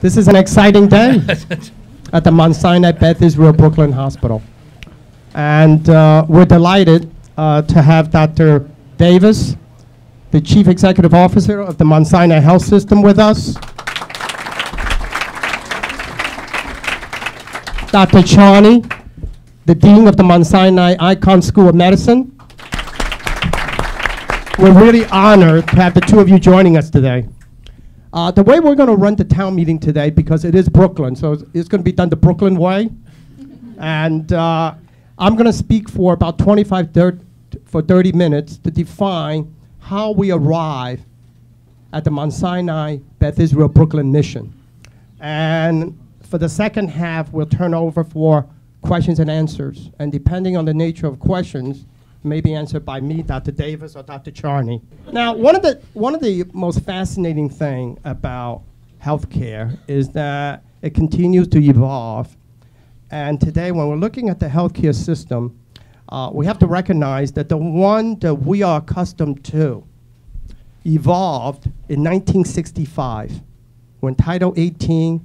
This is an exciting day at the Mount Sinai Beth Israel Brooklyn Hospital. And uh, we're delighted uh, to have Dr. Davis, the Chief Executive Officer of the Mount Sinai Health System, with us. Dr. Charney, the Dean of the Mount Sinai Icahn School of Medicine. We're really honored to have the two of you joining us today. Uh, the way we're going to run the town meeting today, because it is Brooklyn, so it's, it's going to be done the Brooklyn way. and uh, I'm going to speak for about 25, 30, for 30 minutes to define how we arrive at the Mount Sinai Beth Israel Brooklyn mission. And for the second half, we'll turn over for questions and answers. And depending on the nature of questions, may be answered by me, Dr. Davis, or Dr. Charney. Now, one of the one of the most fascinating thing about healthcare is that it continues to evolve. And today, when we're looking at the healthcare system, uh, we have to recognize that the one that we are accustomed to evolved in 1965 when Title 18,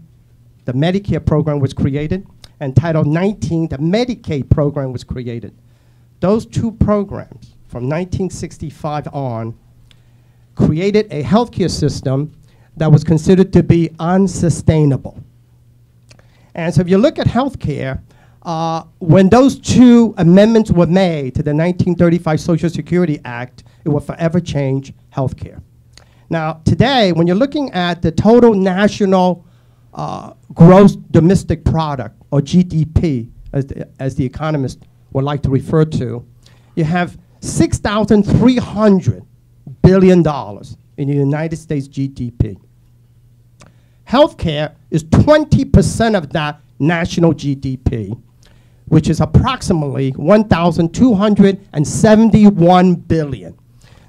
the Medicare program, was created, and Title 19, the Medicaid program, was created. Those two programs from 1965 on created a healthcare system that was considered to be unsustainable. And so if you look at healthcare, uh, when those two amendments were made to the 1935 Social Security Act, it will forever change healthcare. Now, today, when you're looking at the total national uh, gross domestic product, or GDP, as the, as the economist would like to refer to, you have $6,300 billion in the United States GDP. Healthcare is 20% of that national GDP, which is approximately 1,271 billion.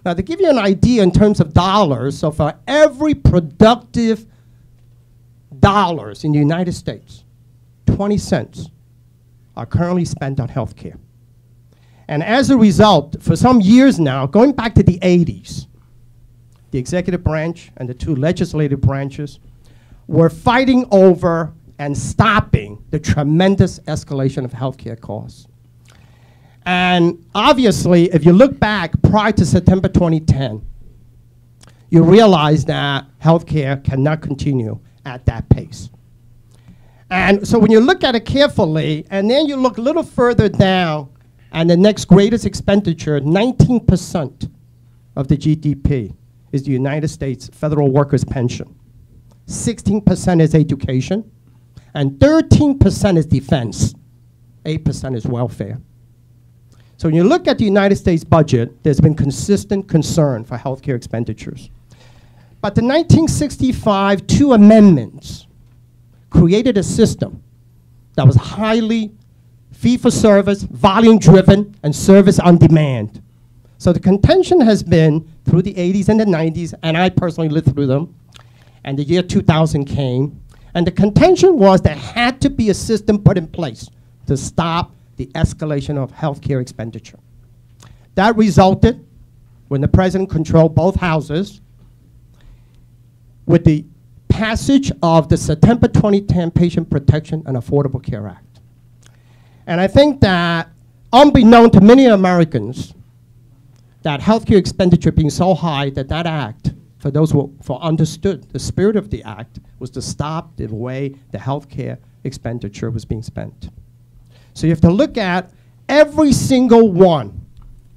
Now, to give you an idea in terms of dollars, so for every productive dollars in the United States, 20 cents are currently spent on healthcare. And as a result, for some years now, going back to the 80s, the executive branch and the two legislative branches were fighting over and stopping the tremendous escalation of healthcare costs. And obviously, if you look back prior to September 2010, you realize that healthcare cannot continue at that pace. And so when you look at it carefully, and then you look a little further down, and the next greatest expenditure, 19% of the GDP, is the United States federal workers' pension. 16% is education, and 13% is defense. 8% is welfare. So when you look at the United States budget, there's been consistent concern for healthcare expenditures. But the 1965 two amendments created a system that was highly fee for service, volume driven, and service on demand. So the contention has been through the 80s and the 90s, and I personally lived through them, and the year 2000 came, and the contention was there had to be a system put in place to stop the escalation of healthcare expenditure. That resulted when the president controlled both houses with the passage of the September 2010 Patient Protection and Affordable Care Act. And I think that, unbeknown to many Americans, that healthcare expenditure being so high that that act, for those who for understood the spirit of the act, was to stop the way the healthcare expenditure was being spent. So you have to look at every single one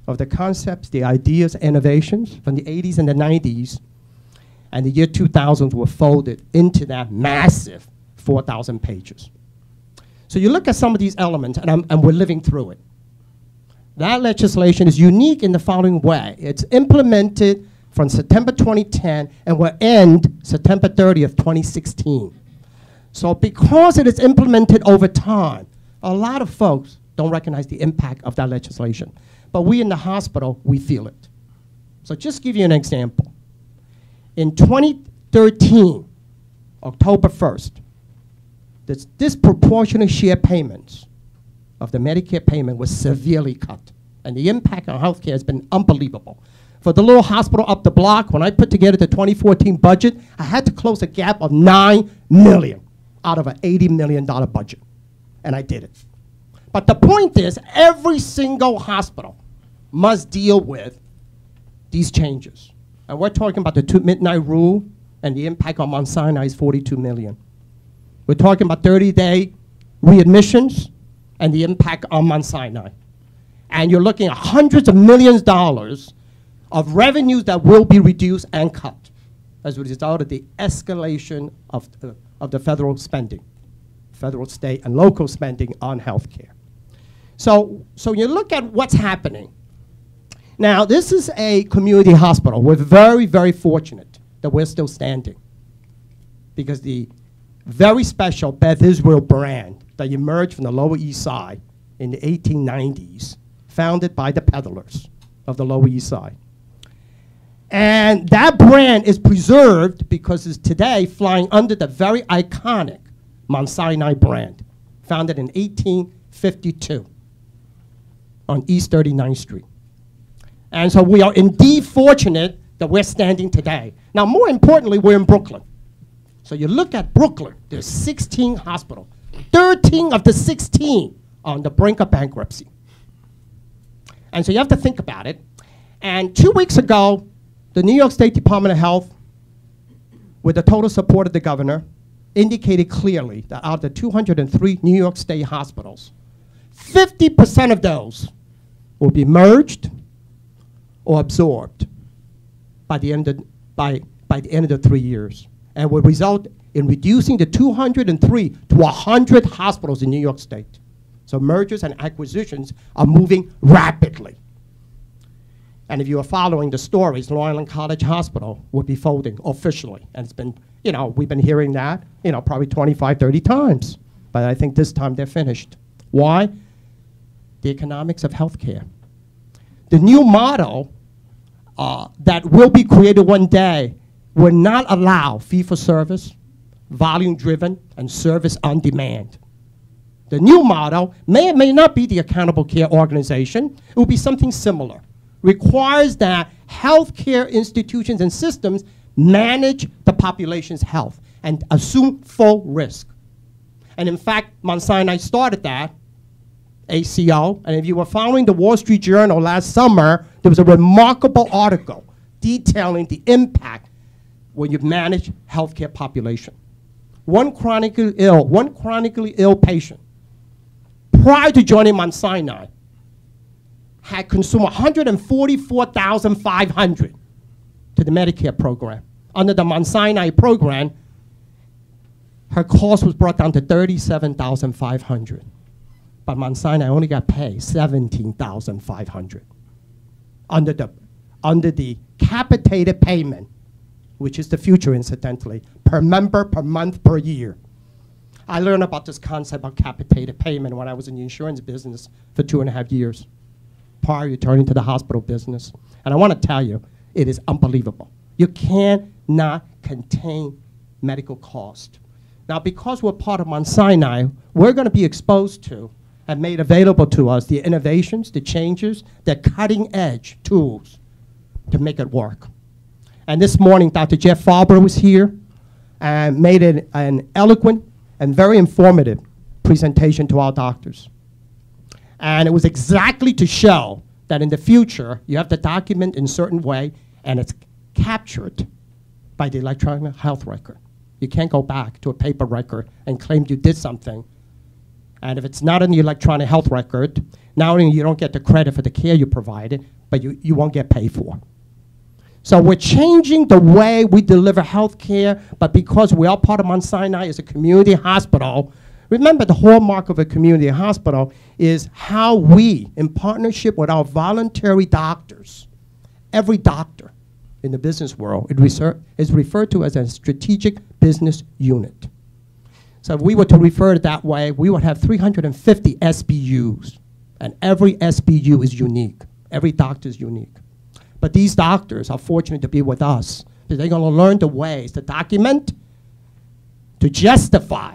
of the concepts, the ideas, innovations from the 80s and the 90s and the year 2000 were folded into that massive 4,000 pages. So you look at some of these elements, and, and we're living through it. That legislation is unique in the following way. It's implemented from September 2010 and will end September 30th, 2016. So because it is implemented over time, a lot of folks don't recognize the impact of that legislation. But we in the hospital, we feel it. So just give you an example. In 2013, October 1st, the disproportionate share payments of the Medicare payment was severely cut. And the impact on healthcare has been unbelievable. for the little hospital up the block, when I put together the 2014 budget, I had to close a gap of 9 million out of an $80 million budget. And I did it. But the point is, every single hospital must deal with these changes. And we're talking about the two midnight rule and the impact on Mount Sinai is 42 million. We're talking about 30-day readmissions and the impact on Mount Sinai. And you're looking at hundreds of millions of dollars of revenues that will be reduced and cut as a result of the escalation of the, of the federal spending, federal, state, and local spending on health care. So, so you look at what's happening. Now, this is a community hospital. We're very, very fortunate that we're still standing because the very special Beth Israel brand that emerged from the Lower East Side in the 1890s, founded by the peddlers of the Lower East Side. And that brand is preserved because it's today flying under the very iconic Mount Sinai brand, founded in 1852 on East 39th Street. And so we are indeed fortunate that we're standing today. Now, more importantly, we're in Brooklyn. So you look at Brooklyn, there's 16 hospitals. 13 of the 16 on the brink of bankruptcy. And so you have to think about it. And two weeks ago, the New York State Department of Health, with the total support of the governor, indicated clearly that out of the 203 New York State hospitals, 50% of those will be merged or absorbed by the end of, by, by the, end of three years and will result in reducing the 203 to 100 hospitals in New York State. So mergers and acquisitions are moving rapidly. And if you are following the stories, Long Island College Hospital will be folding officially. And it's been, you know, we've been hearing that, you know, probably 25, 30 times. But I think this time they're finished. Why? The economics of healthcare. The new model uh, that will be created one day will not allow fee for service, volume driven, and service on demand. The new model may or may not be the accountable care organization. It will be something similar requires that healthcare institutions and systems manage the population's health and assume full risk. And in fact, Mount Sinai started that, ACO, and if you were following the Wall Street Journal last summer, there was a remarkable article detailing the impact when you manage healthcare population. One chronically ill, one chronically ill patient, prior to joining Mount Sinai, had consumed 144,500 to the Medicare program. Under the Mount Sinai program, her cost was brought down to 37,500. But Mount Sinai only got paid 17,500 under the, under the capitated payment, which is the future incidentally, per member, per month, per year. I learned about this concept of capitated payment when I was in the insurance business for two and a half years prior to turning to the hospital business. And I want to tell you, it is unbelievable. You cannot contain medical cost. Now, because we're part of Mount Sinai, we're going to be exposed to and made available to us the innovations, the changes, the cutting edge tools to make it work. And this morning, Dr. Jeff Farber was here and made an, an eloquent and very informative presentation to our doctors. And it was exactly to show that in the future, you have to document in a certain way, and it's captured by the electronic health record. You can't go back to a paper record and claim you did something. And if it's not in the electronic health record, not only you don't get the credit for the care you provided, but you, you won't get paid for. So we're changing the way we deliver health care, but because we are part of Mount Sinai as a community hospital, Remember, the hallmark of a community hospital is how we, in partnership with our voluntary doctors, every doctor in the business world is referred to as a strategic business unit. So if we were to refer it that way, we would have 350 SBUs, and every SBU is unique. Every doctor is unique. But these doctors are fortunate to be with us they're going to learn the ways to document, to justify,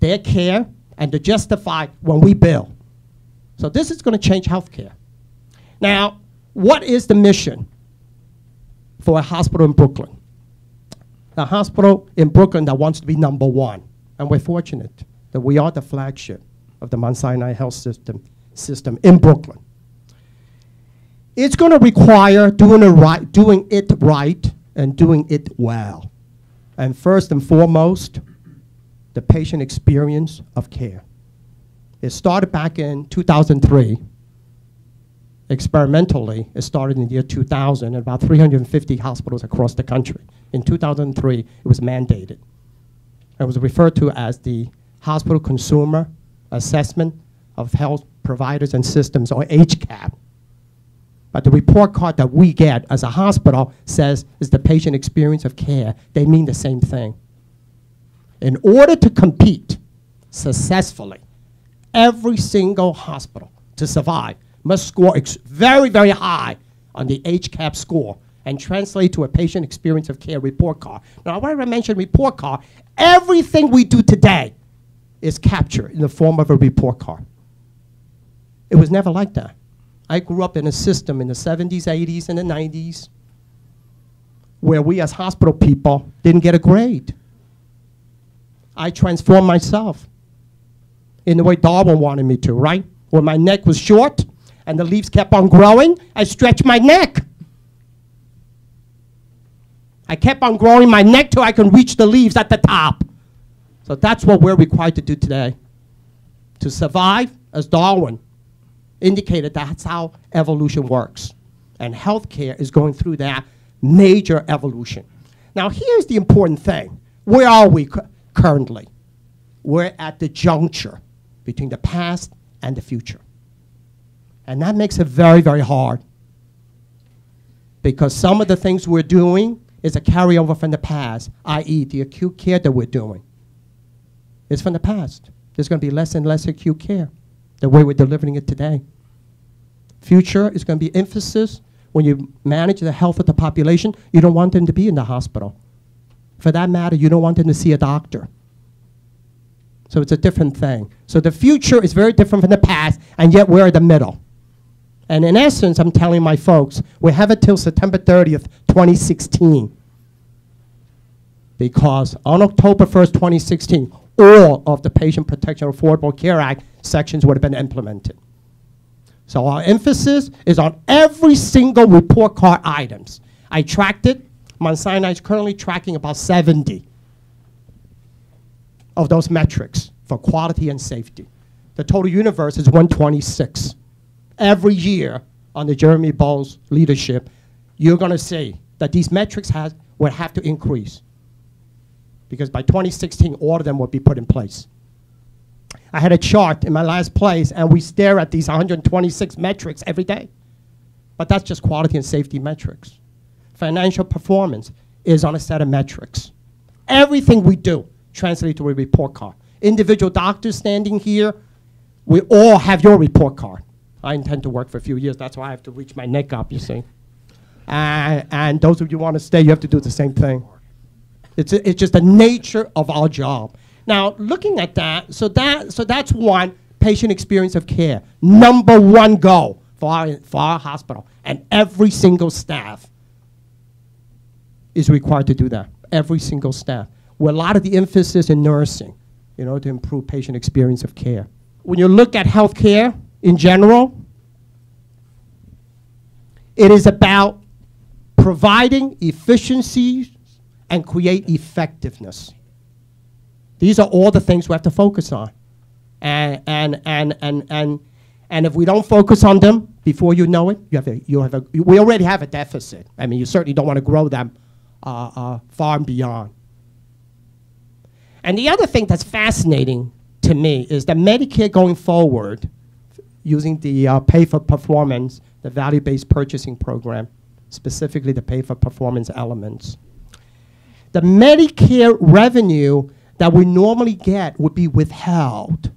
their care and to justify when we bill. So this is going to change healthcare. Now, what is the mission for a hospital in Brooklyn. A hospital in Brooklyn that wants to be number one. And we're fortunate that we are the flagship of the Mount Sinai Health System, system in Brooklyn. It's going to require doing it right, doing it right and doing it well. And first and foremost, the patient experience of care. It started back in 2003. Experimentally, it started in the year 2000 at about 350 hospitals across the country. In 2003, it was mandated. It was referred to as the Hospital Consumer Assessment of Health Providers and Systems, or HCAP. But the report card that we get as a hospital says is the patient experience of care. They mean the same thing. In order to compete successfully, every single hospital to survive must score very, very high on the HCAP score and translate to a patient experience of care report card. Now, I want to mention report card, everything we do today is captured in the form of a report card. It was never like that. I grew up in a system in the 70s, 80s, and the 90s where we as hospital people didn't get a grade. I transformed myself in the way Darwin wanted me to, right? When my neck was short and the leaves kept on growing, I stretched my neck. I kept on growing my neck till I can reach the leaves at the top. So that's what we're required to do today. To survive, as Darwin indicated, that's how evolution works. And healthcare is going through that major evolution. Now, here's the important thing. Where are we currently? We're at the juncture between the past and the future. And that makes it very, very hard. Because some of the things we're doing is a carryover from the past, i.e., the acute care that we're doing. It's from the past. There's going to be less and less acute care the way we're delivering it today. Future is going to be emphasis when you manage the health of the population, you don't want them to be in the hospital. For that matter, you don't want them to see a doctor. So it's a different thing. So the future is very different from the past, and yet we're in the middle. And in essence, I'm telling my folks, we have it till September 30th, 2016. Because on October 1st, 2016, all of the Patient Protection Affordable Care Act sections would have been implemented. So our emphasis is on every single report card items. I tracked it. Mount Sinai is currently tracking about 70 of those metrics for quality and safety. The total universe is 126. Every year under Jeremy Boal's leadership, you're going to see that these metrics has, will have to increase because by 2016, all of them will be put in place. I had a chart in my last place, and we stare at these 126 metrics every day. But that's just quality and safety metrics. Financial performance is on a set of metrics. Everything we do translates to a report card. Individual doctors standing here, we all have your report card. I intend to work for a few years. That's why I have to reach my neck up, you see. Uh, and those of you who want to stay, you have to do the same thing. It's, a, it's just the nature of our job. Now, looking at that, so, that, so that's one, patient experience of care. Number one goal for our, for our hospital. And every single staff is required to do that. Every single staff. With a lot of the emphasis in nursing, you know, to improve patient experience of care. When you look at healthcare in general, it is about providing efficiencies and create effectiveness. These are all the things we have to focus on. And, and, and, and, and, and if we don't focus on them, before you know it, you have a, you have a, we already have a deficit. I mean, you certainly don't want to grow them uh, uh, far and beyond. And the other thing that's fascinating to me is that Medicare going forward, using the uh, pay for performance, the value based purchasing program, specifically the pay for performance elements, the Medicare revenue that we normally get would be withheld.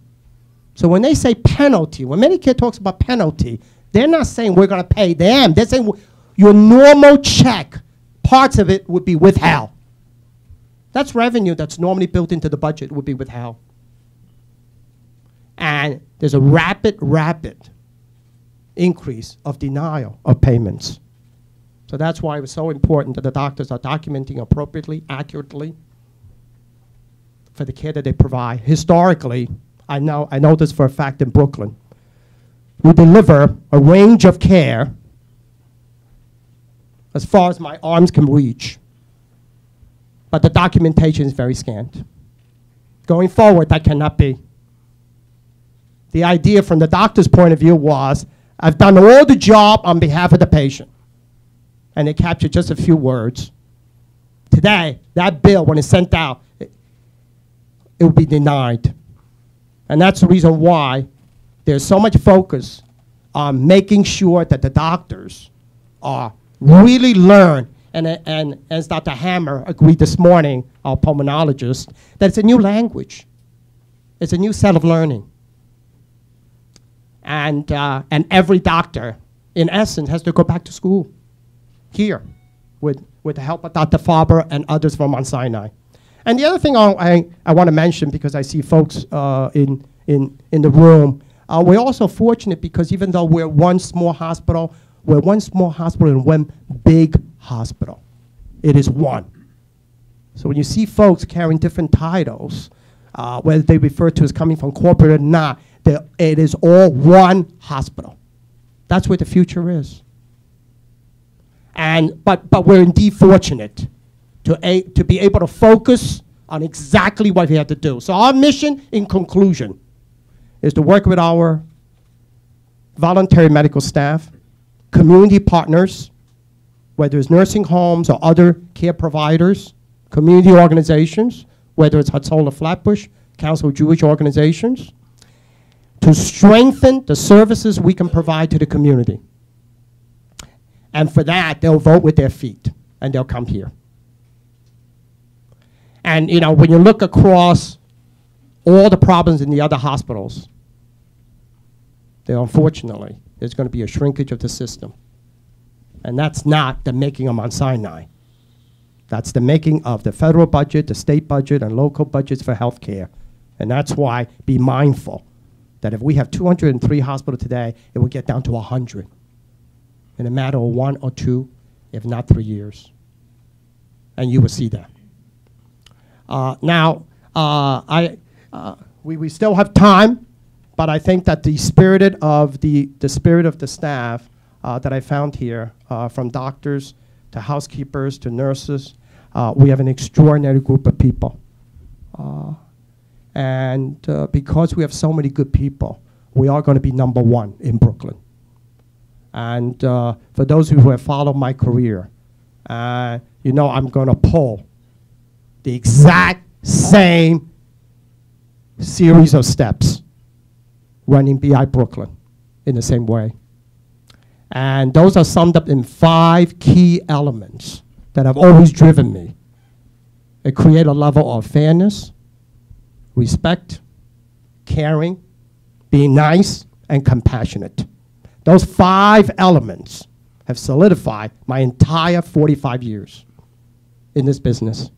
So when they say penalty, when Medicare talks about penalty, they're not saying we're going to pay them. They're saying your normal check, parts of it would be withheld. That's revenue that's normally built into the budget would be withheld. And there's a rapid, rapid increase of denial of payments. So that's why it was so important that the doctors are documenting appropriately, accurately for the care that they provide. Historically, I know, I know this for a fact in Brooklyn. We deliver a range of care as far as my arms can reach. But the documentation is very scant. Going forward, that cannot be. The idea from the doctor's point of view was, I've done all the job on behalf of the patient. And they captured just a few words. Today, that bill, when it's sent out, it, it will be denied. And that's the reason why there's so much focus on making sure that the doctors are really learn. And, and as Dr. Hammer agreed this morning, our pulmonologist, that it's a new language. It's a new set of learning. And, uh, and every doctor, in essence, has to go back to school here with, with the help of Dr. Faber and others from Mount Sinai. And the other thing I, I, I want to mention, because I see folks uh, in, in, in the room, uh, we're also fortunate because even though we're one small hospital, we're one small hospital and one big hospital. It is one. So when you see folks carrying different titles, uh, whether they refer to as coming from corporate or not, it is all one hospital. That's where the future is. And, but, but we're indeed fortunate to, a, to be able to focus on exactly what we have to do. So our mission, in conclusion, is to work with our voluntary medical staff, community partners, whether it's nursing homes or other care providers, community organizations, whether it's Hatzolah Flatbush, Council of Jewish Organizations, to strengthen the services we can provide to the community. And for that, they'll vote with their feet and they'll come here. And you know, when you look across all the problems in the other hospitals, there unfortunately there's going to be a shrinkage of the system. And that's not the making of Mount Sinai. That's the making of the federal budget, the state budget, and local budgets for health care. And that's why be mindful that if we have 203 hospitals today, it will get down to 100 in a matter of one or two, if not three years. And you will see that. Uh, now, uh, I, uh, we, we still have time, but I think that the spirit of the, the spirit of the staff uh, that I found here, uh, from doctors to housekeepers to nurses, uh, we have an extraordinary group of people. and because we have so many good people, we are going to be number one in Brooklyn. And uh, for those who have followed my career, uh, you know I'm going to pull the exact same series of steps running BI Brooklyn in the same way. And those are summed up in five key elements that have always driven me. It create a level of fairness, respect, caring, being nice, and compassionate. Those five elements have solidified my entire 45 years in this business.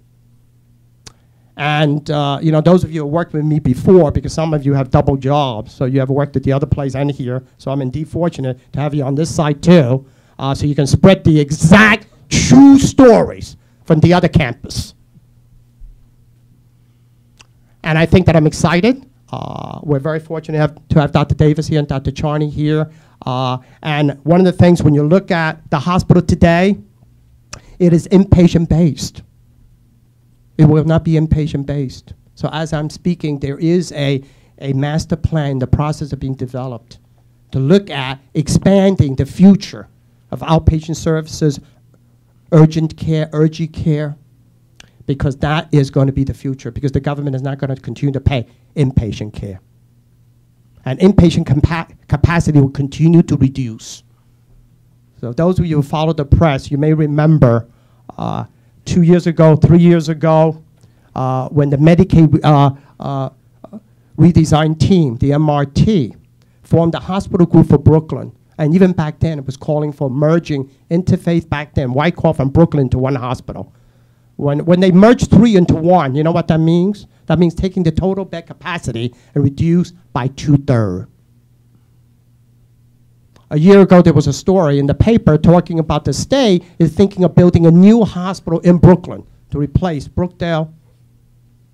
And uh, you know, those of you who worked with me before, because some of you have double jobs, so you have worked at the other place and here. So I'm indeed fortunate to have you on this side too, uh, so you can spread the exact true stories from the other campus. And I think that I'm excited. Uh, we're very fortunate to have, to have Dr. Davis here and Dr. Charney here. Uh, and one of the things when you look at the hospital today, it is inpatient based. It will not be inpatient based. So as I'm speaking, there is a, a master plan, the process of being developed to look at expanding the future of outpatient services, urgent care, urgent care, because that is going to be the future because the government is not going to continue to pay inpatient care and inpatient capacity will continue to reduce. So those of you who follow the press, you may remember uh, two years ago, three years ago, uh, when the Medicaid uh, uh redesign team, the MRT, formed a hospital group for Brooklyn. And even back then, it was calling for merging interfaith back then, Wyckoff and Brooklyn to one hospital. When, when they merge three into one, you know what that means? That means taking the total bed capacity and reduce by two-thirds. A year ago, there was a story in the paper talking about the state is thinking of building a new hospital in Brooklyn to replace Brookdale,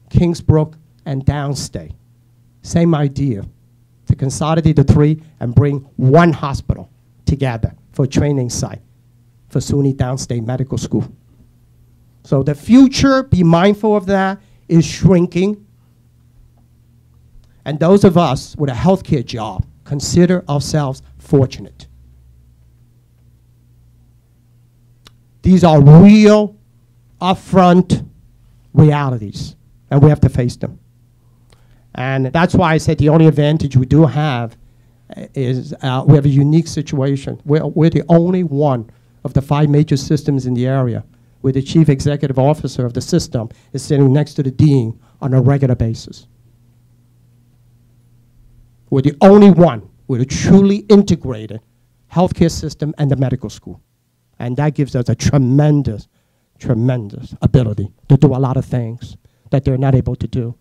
Kingsbrook, and Downstate. Same idea, to consolidate the three and bring one hospital together for a training site for SUNY Downstate Medical School. So the future, be mindful of that, is shrinking. And those of us with a healthcare job consider ourselves fortunate. These are real, upfront realities, and we have to face them. And that's why I said the only advantage we do have uh, is uh, we have a unique situation. We're, we're the only one of the five major systems in the area where the chief executive officer of the system is sitting next to the dean on a regular basis. We're the only one with a truly integrated healthcare system and the medical school. And that gives us a tremendous, tremendous ability to do a lot of things that they're not able to do.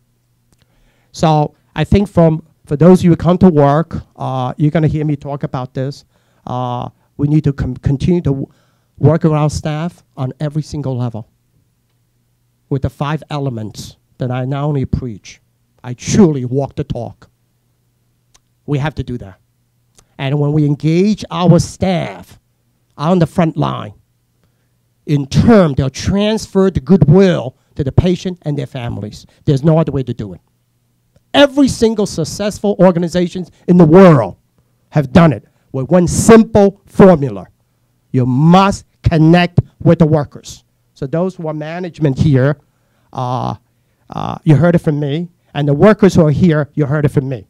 So I think from, for those of you who come to work, uh, you're going to hear me talk about this. Uh, we need to continue to work our staff on every single level with the five elements that I not only preach, I truly walk the talk. We have to do that. And when we engage our staff on the front line, in turn, they'll transfer the goodwill to the patient and their families. There's no other way to do it. Every single successful organizations in the world have done it with one simple formula. You must connect with the workers. So those who are management here, uh, uh, you heard it from me, and the workers who are here, you heard it from me.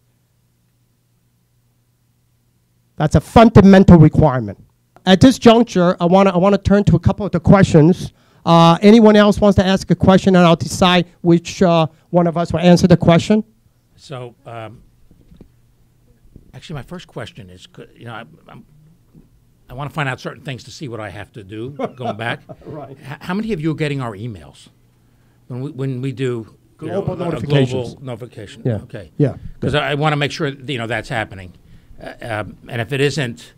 That's a fundamental requirement. At this juncture, I want to I wanna turn to a couple of the questions. Uh, anyone else wants to ask a question, and I'll decide which uh, one of us will answer the question. So, um, actually, my first question is, you know, I, I'm, I want to find out certain things to see what I have to do going back. Right. H- how many of you are getting our emails when we when we do you know, Global a- a notifications. global notification? Yeah. Okay. Yeah. Because I, I want to make sure that, you know that's happening, uh, um, and if it isn't,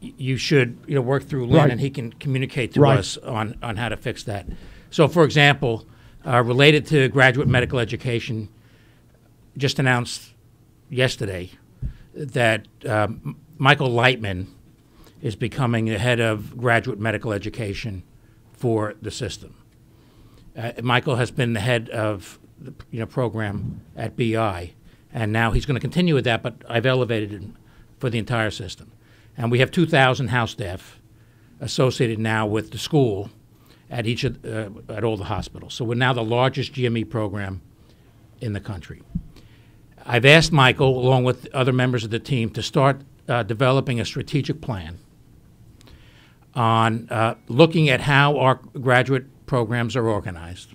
you should you know work through Lin Right. and he can communicate to Right. us on on how to fix that. So, for example, uh, related to graduate medical education, just announced yesterday that um, Michael Leitman is becoming the head of graduate medical education for the system. Uh, Michael has been the head of the you know program at BI, and now he's going to continue with that. But I've elevated him for the entire system, and we have 2,000 house staff associated now with the school at each of, uh, at all the hospitals. So we're now the largest GME program in the country. I've asked Michael, along with other members of the team, to start uh, developing a strategic plan on uh, looking at how our graduate programs are organized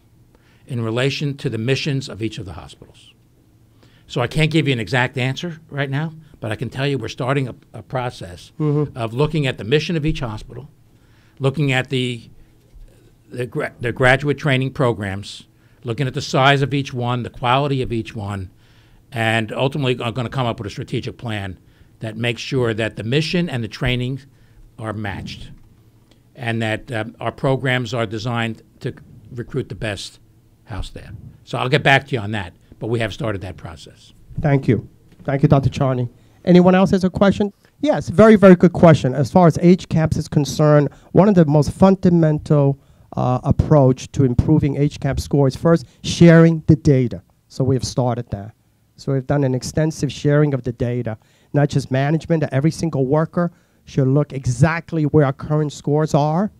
in relation to the missions of each of the hospitals. So I can't give you an exact answer right now, but I can tell you we're starting a, a process of looking at the mission of each hospital, looking at the the, gra- the graduate training programs, looking at the size of each one, the quality of each one, and ultimately are going to come up with a strategic plan that makes sure that the mission and the training are matched, and that um, our programs are designed to recruit the best house staff. So I'll get back to you on that, but we have started that process. Thank you. Thank you, Dr. Charney. Anyone else has a question? Yes, very, very good question. As far as age HCAHPS is concerned, one of the most fundamental uh, approach to improving HCAP score is first sharing the data. So we have started that. So we've done an extensive sharing of the data, not just management, every single worker should look exactly where our current scores are.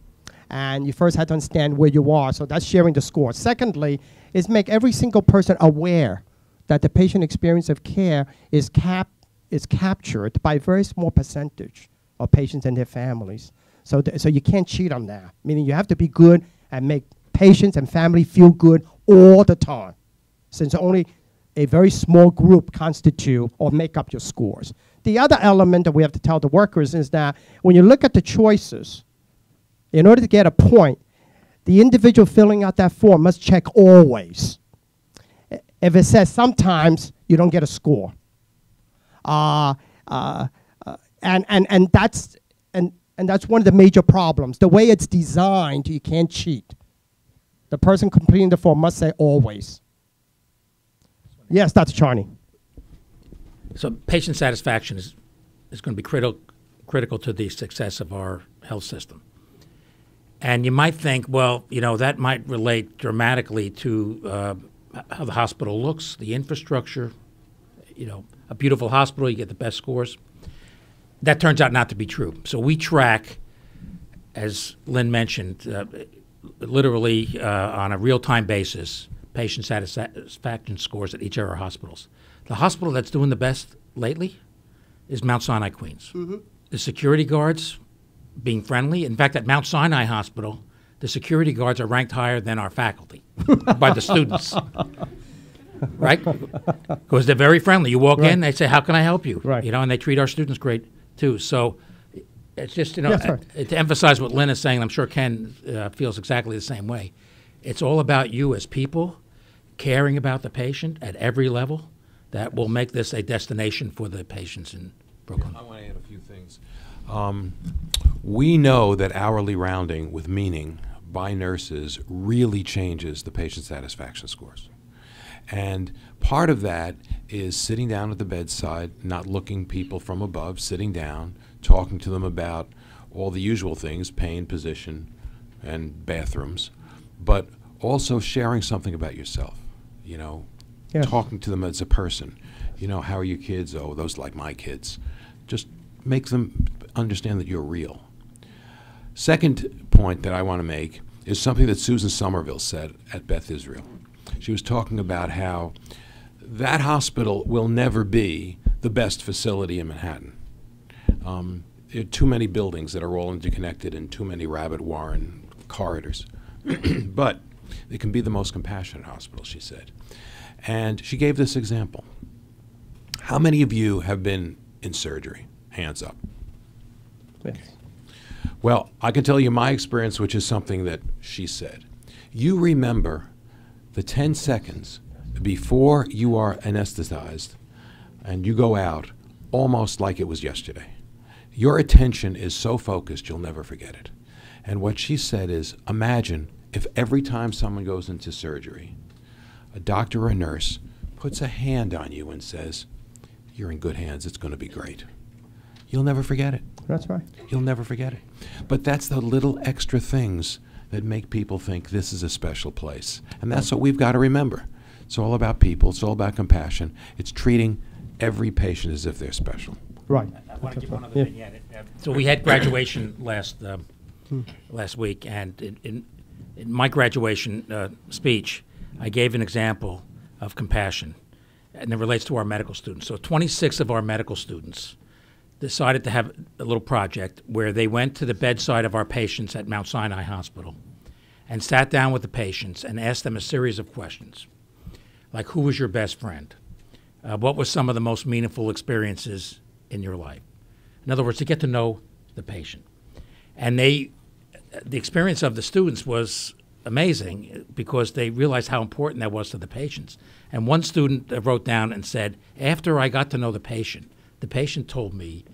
And you first have to understand where you are. So that's sharing the score. Secondly, is make every single person aware that the patient experience of care is cap is captured by a very small percentage of patients and their families. So, th- so you can't cheat on that. Meaning you have to be good and make patients and family feel good all the time, since only a very small group constitute or make up your scores. The other element that we have to tell the workers is that when you look at the choices, in order to get a point, the individual filling out that form must check always. If it says sometimes, you don't get a score. Uh, uh, uh, and and and that's and and that's one of the major problems. The way it's designed, you can't cheat. The person completing the form must say always. Yes, Dr. Charney. So patient satisfaction is, is going to be critical critical to the success of our health system. And you might think, well, you know, that might relate dramatically to uh, how the hospital looks, the infrastructure. You know, a beautiful hospital, you get the best scores. That turns out not to be true. So we track, as Lin mentioned, uh, literally uh, on a real time basis, patient satisfaction scores at each of our hospitals. The hospital that's doing the best lately is Mount Sinai Queens. Mm-hmm. The security guards being friendly. In fact, at Mount Sinai Hospital, the security guards are ranked higher than our faculty by the students. right? Because they're very friendly. You walk Right. in, they say, "How can I help you?" Right. You know, and they treat our students great too. So it's just you know uh, to emphasize what Lin is saying. I'm sure Ken uh, feels exactly the same way. It's all about you as people, caring about the patient at every level. That will make this a destination for the patients in Brooklyn. I want to add a few things. Um, we know that hourly rounding with meaning by nurses really changes the patient satisfaction scores. And part of that is sitting down at the bedside, not looking people from above, sitting down, talking to them about all the usual things pain, position, and bathrooms, but also sharing something about yourself. You know, Yes. talking to them as a person. You know, how are your kids? Oh, those are like my kids. Just make them understand that you're real. Second point that I want to make is something that Susan Somerville said at Beth Israel. She was talking about how that hospital will never be the best facility in Manhattan. Um, there are too many buildings that are all interconnected and too many rabbit warren corridors. but it can be the most compassionate hospital, she said. And she gave this example. How many of you have been in surgery? Hands up. Yes. Well, I can tell you my experience, which is something that she said. You remember the 10 seconds before you are anesthetized and you go out almost like it was yesterday. Your attention is so focused, you'll never forget it. And what she said is imagine if every time someone goes into surgery, a doctor or a nurse puts a hand on you and says, You're in good hands, it's going to be great. You'll never forget it. That's right. You'll never forget it. But that's the little extra things that make people think this is a special place. And that's what we've got to remember. It's all about people, it's all about compassion. It's treating every patient as if they're special. Right. I want to give one other Yeah. vignette. Uh, So we had graduation last um, last week, and in, in, in my graduation uh, speech, I gave an example of compassion, and it relates to our medical students. So 26 of our medical students decided to have a little project where they went to the bedside of our patients at Mount Sinai Hospital and sat down with the patients and asked them a series of questions, like who was your best friend? Uh, what were some of the most meaningful experiences in your life? In other words, to get to know the patient. And they, the experience of the students was amazing because they realized how important that was to the patients. And one student wrote down and said, after I got to know the patient, the patient told me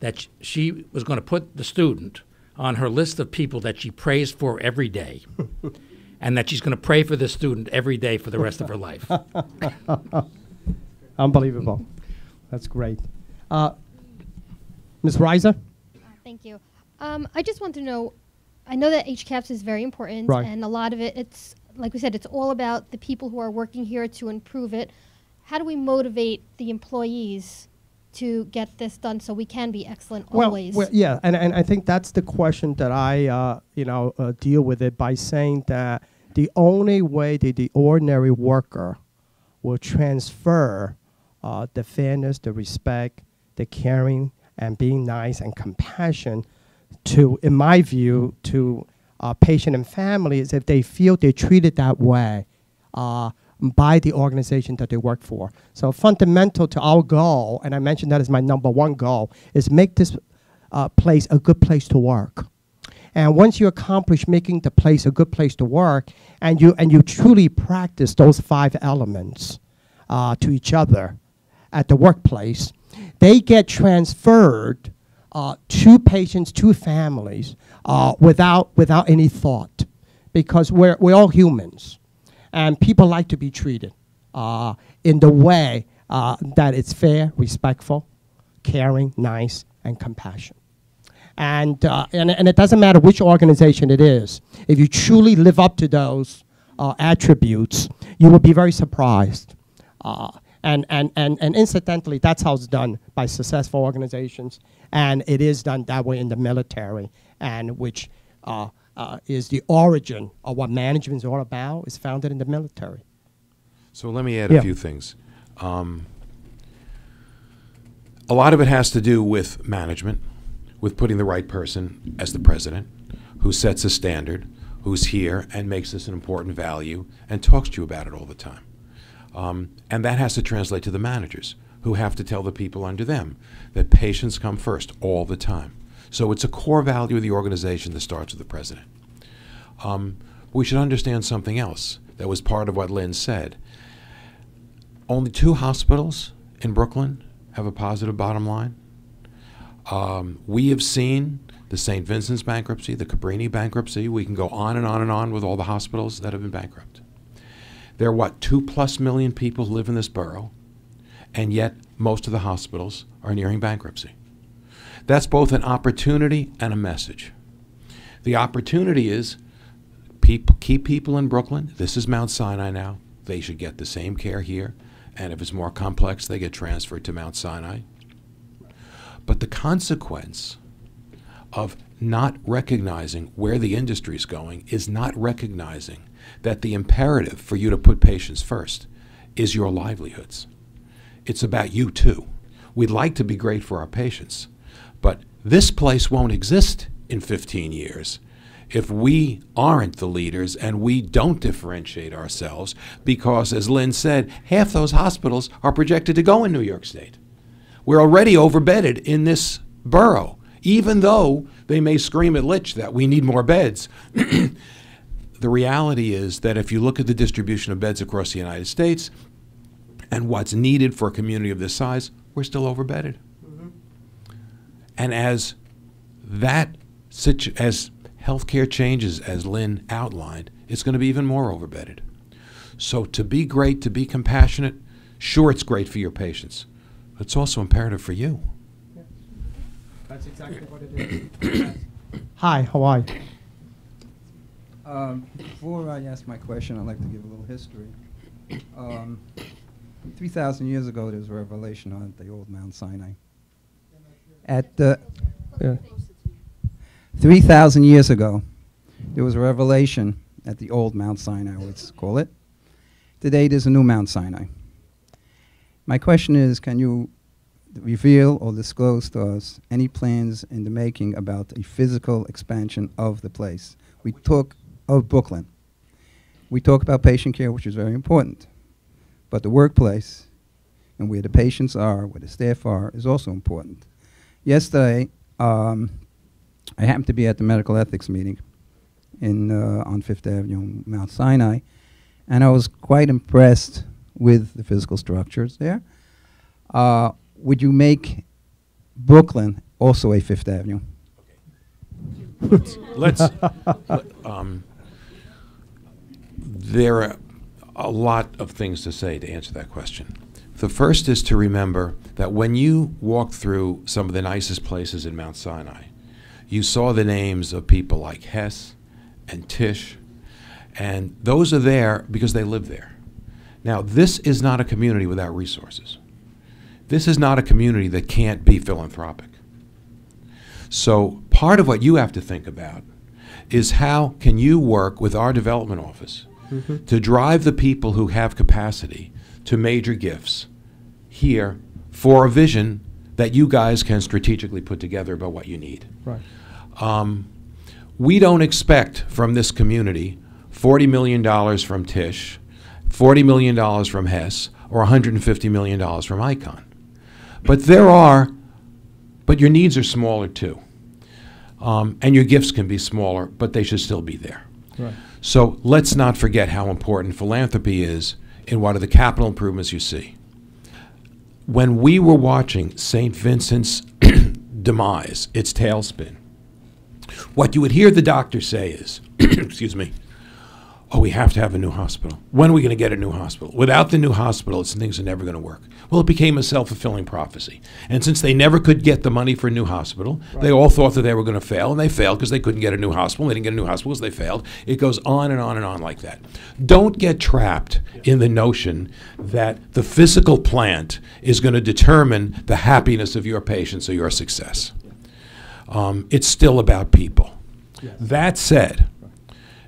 that she was going to put the student on her list of people that she prays for every day. and that she's going to pray for the student every day for the rest of her life. Unbelievable. That's great. Uh, Ms. Reiser? Uh, Thank you. Um, I just want to know, I know that HCAHPS is very important, Right. and a lot of it, it's like we said, it's all about the people who are working here to improve it. How do we motivate the employees to get this done so we can be excellent always? Well, yeah, and, and I think that's the question that I, uh, you know, uh, deal with it by saying that the only way that the ordinary worker will transfer uh, the fairness, the respect, the caring, and being nice and compassion to, in my view, to uh, patient and family is if they feel they're treated that way uh, by the organization that they work for. So fundamental to our goal, and I mentioned that as my number one goal, is make this uh, place a good place to work. And once you accomplish making the place a good place to work, and you and you truly practice those five elements uh, to each other at the workplace, they get transferred uh, patients, to families, uh, without, without any thought. Because we're, we're all humans. And people like to be treated uh, in the way uh, that it's fair, respectful, caring, nice, and compassion. And, uh, and, and it doesn't matter which organization it is. If you truly live up to those uh, attributes, you will be very surprised. And, and, and, and incidentally, that's how it's done by successful organizations. And it is done that way in the military, and which uh, uh, is the origin of what management is all about, is founded in the military. So let me add Yeah. a few things. Um, a lot of it has to do with management, with putting the right person as the president, who sets a standard, who's here and makes this an important value and talks to you about it all the time. Um, and that has to translate to the managers, who have to tell the people under them that patients come first all the time. So it's a core value of the organization that starts with the president. Um, we should understand something else that was part of what Lin said. Only two hospitals in Brooklyn have a positive bottom line. Um, we have seen the St. Vincent's bankruptcy, the Cabrini bankruptcy. We can go on and on and on with all the hospitals that have been bankrupt. There are, what, two plus million people who live in this borough, and yet most of the hospitals are nearing bankruptcy. That's both an opportunity and a message. The opportunity is peop keep people in Brooklyn. This is Mount Sinai now. They should get the same care here. And if it's more complex, they get transferred to Mount Sinai. But the consequence of not recognizing where the industry is going is not recognizing that the imperative for you to put patients first is your livelihoods. It's about you too. We'd like to be great for our patients, but this place won't exist in 15 years if we aren't the leaders and we don't differentiate ourselves because, as Lin said, half those hospitals are projected to go in New York State. We're already overbedded in this borough, even though they may scream at Litch that we need more beds. the reality is that if you look at the distribution of beds across the United States and what's needed for a community of this size, we're still overbedded. And as that situ- as healthcare changes, as Lin outlined, it's going to be even more overbedded. So to be great, to be compassionate, sure, it's great for your patients. But it's also imperative for you. That's exactly what it is. Hi, how are you? Um, Before I ask my question, I'd like to give a little history. Um, 3,000 years ago, there was a revelation on the old Mount Sinai. At the Yeah. 3,000 years ago, there was a revelation at the old Mount Sinai, let's call it. Today, there's a new Mount Sinai. My question is, can you reveal or disclose to us any plans in the making about a physical expansion of the place? We talk of Brooklyn. We talk about patient care, which is very important. But the workplace and where the patients are, where the staff are, is also important. Yesterday, um, I happened to be at the medical ethics meeting in uh, on Fifth Avenue, Mount Sinai, and I was quite impressed with the physical structures there. Uh, would you make Brooklyn also a Fifth Avenue? Let's. let- um, there are a lot of things to say to answer that question. The first is to remember that when you walked through some of the nicest places in Mount Sinai, you saw the names of people like Hess and Tisch, and those are there because they live there. Now, this is not a community without resources. This is not a community that can't be philanthropic. So part of what you have to think about is how can you work with our development office to drive the people who have capacity to major gifts here for a vision that you guys can strategically put together about what you need. Right. Um, we don't expect from this community $40 million from Tisch, $40 million from Hess, or $150 million from Icahn. But there are, but your needs are smaller too. Um, and your gifts can be smaller, but they should still be there. Right. So let's not forget how important philanthropy is in what are the capital improvements you see. when we were watching St. Vincent's demise, its tailspin, what you would hear the doctor say is, excuse me, oh, we have to have a new hospital. When are we going to get a new hospital? Without the new hospital, things are never going to work. Well, it became a self fulfilling prophecy. And since they never could get the money for a new hospital, they all thought that they were going to fail, and they failed because they couldn't get a new hospital. They didn't get a new hospital because they failed. It goes on and on and on like that. Don't get trapped in the notion that the physical plant is going to determine the happiness of your patients or your success. Um, it's still about people. That said,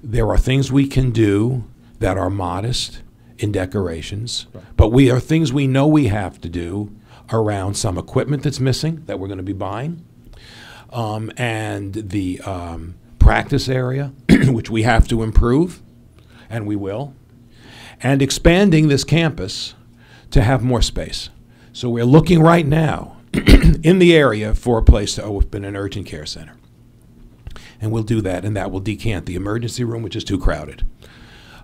there are things we can do that are modest in decorations, but we are things we know we have to do around some equipment that's missing that we're going to be buying, um, and the um, practice area, which we have to improve, and we will, and expanding this campus to have more space. So we're looking right now in the area for a place to open an urgent care center and we'll do that, and that will decant the emergency room, which is too crowded.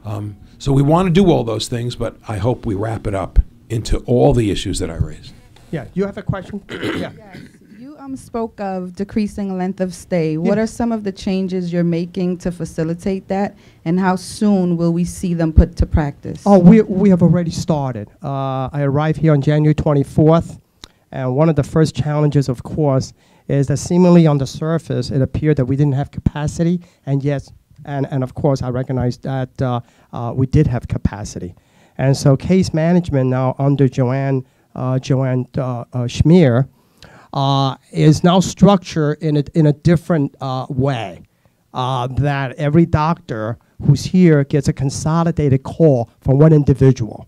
Um, so we want to do all those things, but I hope we wrap it up into all the issues that I raised. Yeah, you have a question? Yeah. Yes, you um, spoke of decreasing length of stay. What Yeah. are some of the changes you're making to facilitate that, and how soon will we see them put to practice? Oh, we, we have already started. Uh, I arrived here on January 24th, and one of the first challenges, of course, is that seemingly on the surface, it appeared that we didn't have capacity, and yes, and, and of course, I recognize that uh, uh, we did have capacity. And so case management now under Joanne, uh, Joanne uh, uh, Schmier uh, is now structured in a, in a different way. That every doctor who's here gets a consolidated call from one individual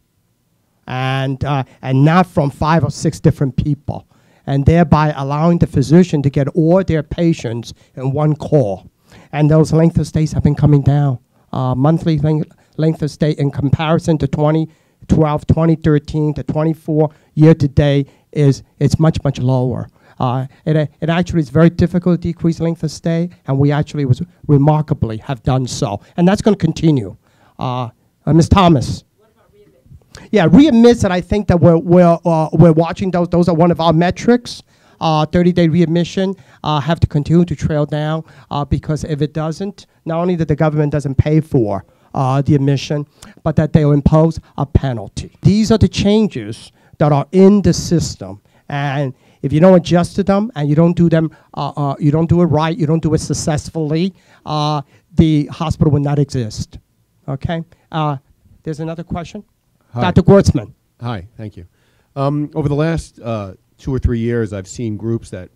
and, and not from five or six different people, and thereby allowing the physician to get all their patients in one call. And those length of stays have been coming down. Uh, monthly length, length of stay in comparison to 2012, 2013 to 24 year to date is it's much much lower. Uh, it, it actually is very difficult to decrease length of stay, and we actually was remarkably have done so, and that's going to continue. Uh, uh, Ms. Thomas. Yeah, readmits, and I think that we're, we're, uh, we're watching those. Those are one of our metrics. Uh, 30-day readmission uh, have to continue to trail down uh, because if it doesn't, not only that the government doesn't pay for uh, the admission, but that they'll impose a penalty. These are the changes that are in the system, and if you don't adjust to them and you don't do them, uh, uh, you don't do it right, you don't do it successfully, uh, the hospital will not exist. Okay. Uh, there's another question. Hi. Dr. Gortzman. Hi, thank you. Um, over the last uh, two or three years, I've seen groups that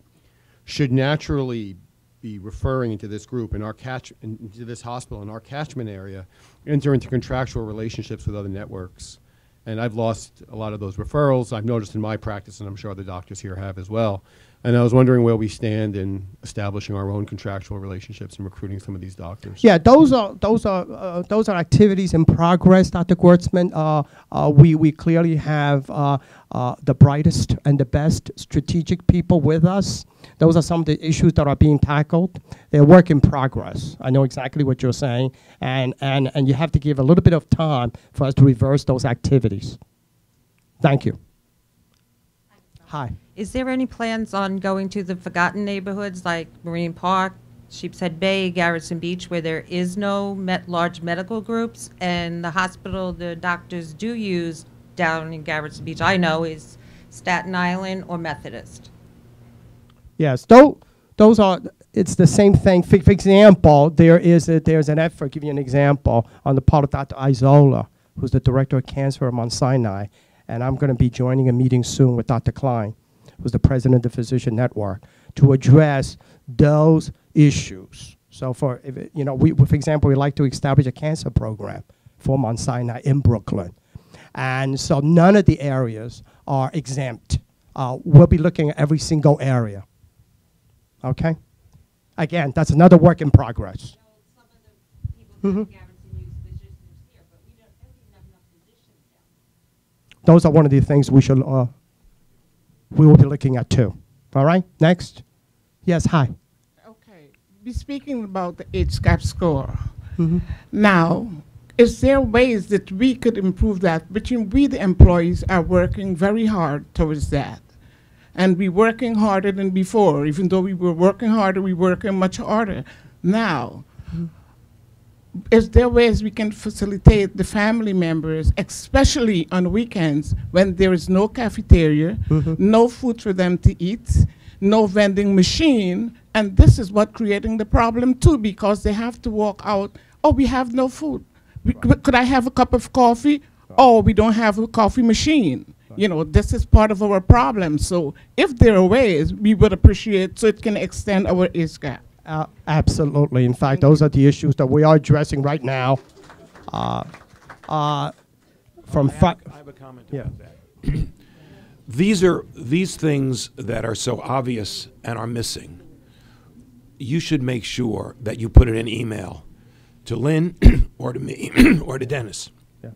should naturally be referring into this group in our catch into this hospital in our catchment area, enter into contractual relationships with other networks, and I've lost a lot of those referrals. I've noticed in my practice, and I'm sure other doctors here have as well. And I was wondering where we stand in establishing our own contractual relationships and recruiting some of these doctors. Yeah, those are those are uh, those are activities in progress, Dr. Gortzman. Uh, uh, we we clearly have uh, uh, the brightest and the best strategic people with us. Those are some of the issues that are being tackled. They're work in progress. I know exactly what you're saying, and and and you have to give a little bit of time for us to reverse those activities. Thank you. Hi. Is there any plans on going to the forgotten neighborhoods like Marine Park, Sheepshead Bay, Gerritsen Beach, where there is no met large medical groups, and the hospital the doctors do use down in Gerritsen Beach, I know, is Staten Island or Methodist? Yes, though those are it's the same thing. For, for example, there is a, there's an effort. Give you an example on the part of Dr. Isola, who's the director of cancer at Mount Sinai, and I'm going to be joining a meeting soon with Dr. Klein, who's the president of the Physician Network, to address those issues. So, for if it- you know, we, for example, we like to establish a cancer program for Mount Sinai in Brooklyn, and so none of the areas are exempt. Uh, we'll be looking at every single area. Okay? Again, that's another work in progress. Mhm. Those are one of the things we should, uh, we will be looking at too. All right, next. Yes, hi. Okay, be speaking about the HCAHPS score. Now, is there ways that we could improve that? Between we, the employees, are working very hard towards that. And we're working harder than before. Even though we were working harder, we're working much harder now. Is there ways we can facilitate the family members, especially on weekends when there is no cafeteria, mm-hmm. no food for them to eat, no vending machine, and this is what creating the problem too because they have to walk out. Oh, we have no food. We, Could I have a cup of coffee? Oh, we don't have a coffee machine. You know, this is part of our problem. So if there are ways, we would appreciate so it can extend our age gap. Uh, Absolutely. In fact, those are the issues that we are addressing right now. Uh, uh, From fact, I have a comment Yeah. about that. these are these things that are so obvious and are missing. You should make sure that you put it in email to Lin or to me or to Dennis. Yeah.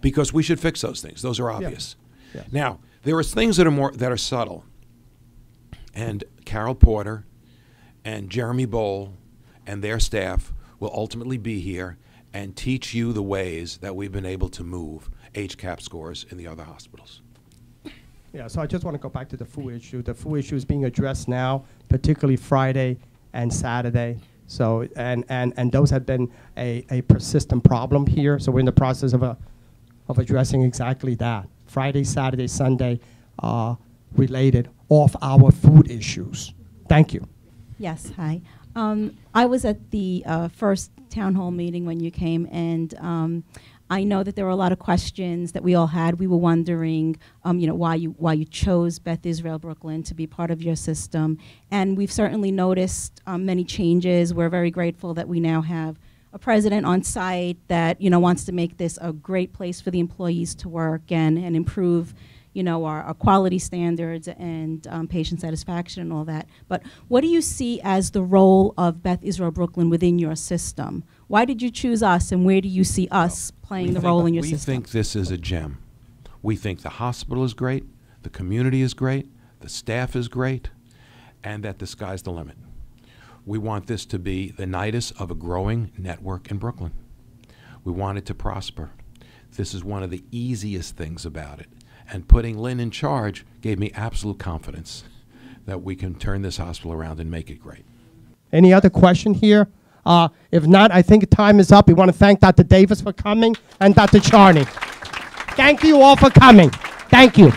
because we should fix those things. Those are obvious. Yes. Now, there are things that are more that are subtle. And Carol Porter and Jeremy Boal and their staff will ultimately be here and teach you the ways that we've been able to move HCAHPS scores in the other hospitals. Yeah, so I just want to go back to the food issue. The food issue is being addressed now, particularly Friday and Saturday. So, and, and, and those have been a, a persistent problem here. So we're in the process of, a, of addressing exactly that. Friday, Saturday, Sunday, uh, related off our food issues. Thank you. Yes, hi. Um, I was at the uh, first town hall meeting when you came, and um, I know that there were a lot of questions that we all had. We were wondering, um, you know, why you why you chose Beth Israel Brooklyn to be part of your system, and we've certainly noticed um, many changes. We're very grateful that we now have a president on site that you know wants to make this a great place for the employees to work and and improve you know, our, our quality standards and um, patient satisfaction and all that. But what do you see as the role of Beth Israel Brooklyn within your system? Why did you choose us, and where do you see us playing We the role in your we system? think this is a gem. We think the hospital is great, the community is great, the staff is great, and that the sky's the limit. We want this to be the nidus of a growing network in Brooklyn. We want it to prosper. This is one of the easiest things about it. And putting Lin in charge gave me absolute confidence that we can turn this hospital around and make it great. Any other question here? Uh, if not, I think time is up. We want to thank Dr. Davis for coming and Dr. Charney. Thank you all for coming. Thank you.